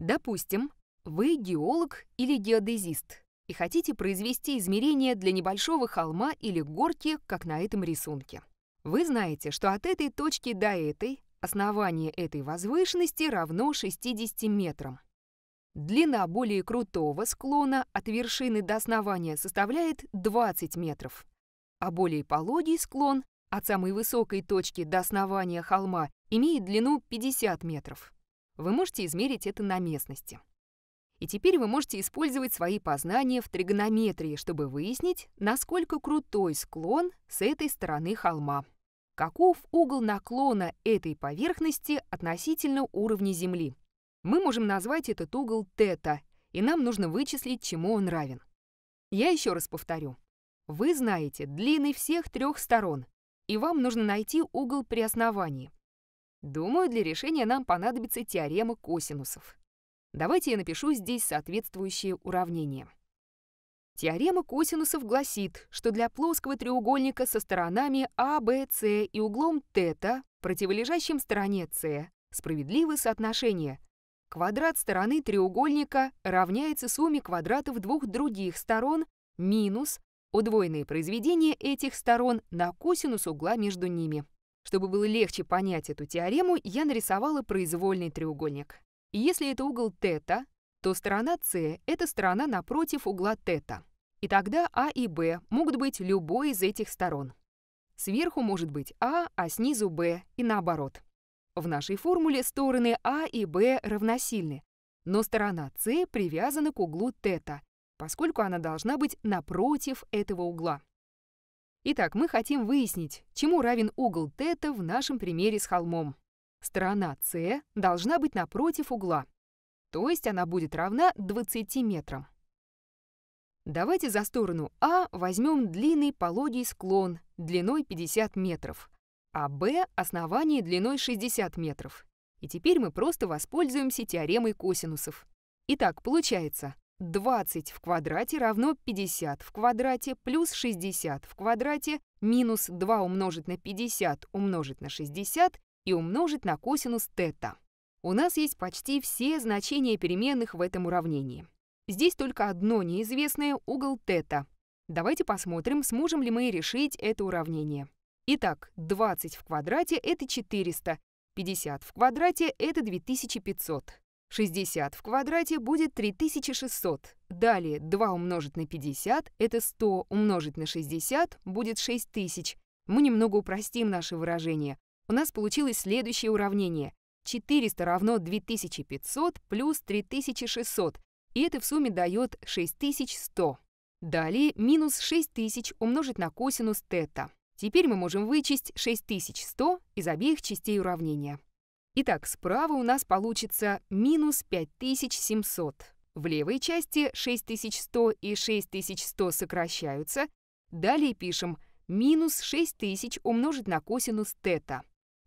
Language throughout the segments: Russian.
Допустим, вы геолог или геодезист и хотите произвести измерения для небольшого холма или горки, как на этом рисунке. Вы знаете, что от этой точки до этой основание этой возвышенности равно 60 метрам. Длина более крутого склона от вершины до основания составляет 20 метров, а более пологий склон от самой высокой точки до основания холма имеет длину 50 метров. Вы можете измерить это на местности. И теперь вы можете использовать свои познания в тригонометрии, чтобы выяснить, насколько крутой склон с этой стороны холма. Каков угол наклона этой поверхности относительно уровня Земли? Мы можем назвать этот угол тета, и нам нужно вычислить, чему он равен. Я еще раз повторю. Вы знаете длины всех трех сторон, и вам нужно найти угол при основании. Думаю, для решения нам понадобится теорема косинусов. Давайте я напишу здесь соответствующее уравнение. Теорема косинусов гласит, что для плоского треугольника со сторонами А, Б, С и углом θ, противолежащим стороне С, справедливы соотношения. Квадрат стороны треугольника равняется сумме квадратов двух других сторон минус удвоенное произведение этих сторон на косинус угла между ними. Чтобы было легче понять эту теорему, я нарисовала произвольный треугольник. И если это угол θ, то сторона С — это сторона напротив угла θ. И тогда А и Б могут быть любой из этих сторон. Сверху может быть А, а снизу Б и наоборот. В нашей формуле стороны А и Б равносильны, но сторона С привязана к углу θ, поскольку она должна быть напротив этого угла. Итак, мы хотим выяснить, чему равен угол θ в нашем примере с холмом. Сторона С должна быть напротив угла, то есть она будет равна 20 метрам. Давайте за сторону А возьмем длинный пологий склон длиной 50 метров, а Б — основание длиной 60 метров. И теперь мы просто воспользуемся теоремой косинусов. Итак, получается 20 в квадрате равно 50 в квадрате плюс 60 в квадрате минус 2 умножить на 50 умножить на 60 и умножить на косинус тета. У нас есть почти все значения переменных в этом уравнении. Здесь только одно неизвестное — угол тета. Давайте посмотрим, сможем ли мы решить это уравнение. Итак, 20 в квадрате — это 400, 50 в квадрате — это 2500. 60 в квадрате будет 3600. Далее 2 умножить на 50 — это 100 умножить на 60 будет 6000. Мы немного упростим наше выражение у нас получилось следующее уравнение. 400 равно 2500 плюс 3600, и это в сумме дает 6100. Далее минус 6000 умножить на косинус тета. Теперь мы можем вычесть 6100 из обеих частей уравнения. Итак, справа у нас получится минус 5700. В левой части 6100 и 6100 сокращаются. Далее пишем минус 6000 умножить на косинус тета.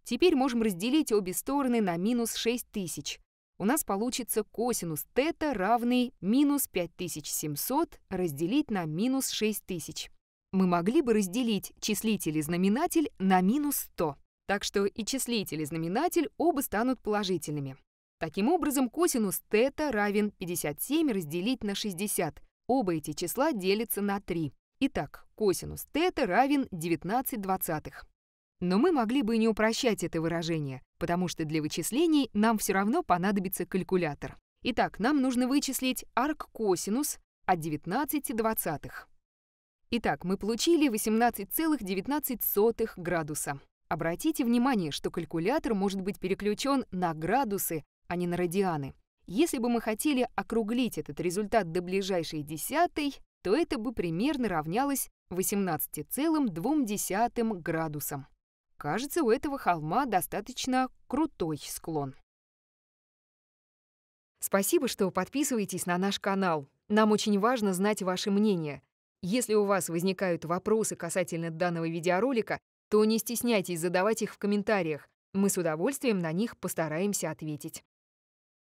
Теперь можем разделить обе стороны на минус 6000. У нас получится косинус тета равный минус 5700 разделить на минус 6000. Мы могли бы разделить числитель и знаменатель на минус 100. Так что и числитель и знаменатель оба станут положительными. Таким образом, косинус тета равен 57 разделить на 60. Оба эти числа делятся на 3. Итак, косинус тета равен 19 двадцатых. Но мы могли бы и не упрощать это выражение, потому что для вычислений нам все равно понадобится калькулятор. Итак, нам нужно вычислить арк-косинус от 19 двадцатых. Итак, мы получили 18,19 градуса. Обратите внимание, что калькулятор может быть переключен на градусы, а не на радианы. Если бы мы хотели округлить этот результат до ближайшей десятой, то это бы примерно равнялось 18,2 градусам. Кажется, у этого холма достаточно крутой склон. Спасибо, что подписываетесь на наш канал. Нам очень важно знать ваше мнение. Если у вас возникают вопросы касательно данного видеоролика, то не стесняйтесь задавать их в комментариях. Мы с удовольствием на них постараемся ответить.